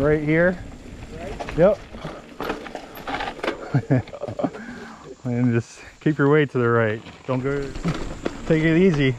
Right here. Right? Yep. and just keep your weight to the right. Don't go. Take it easy.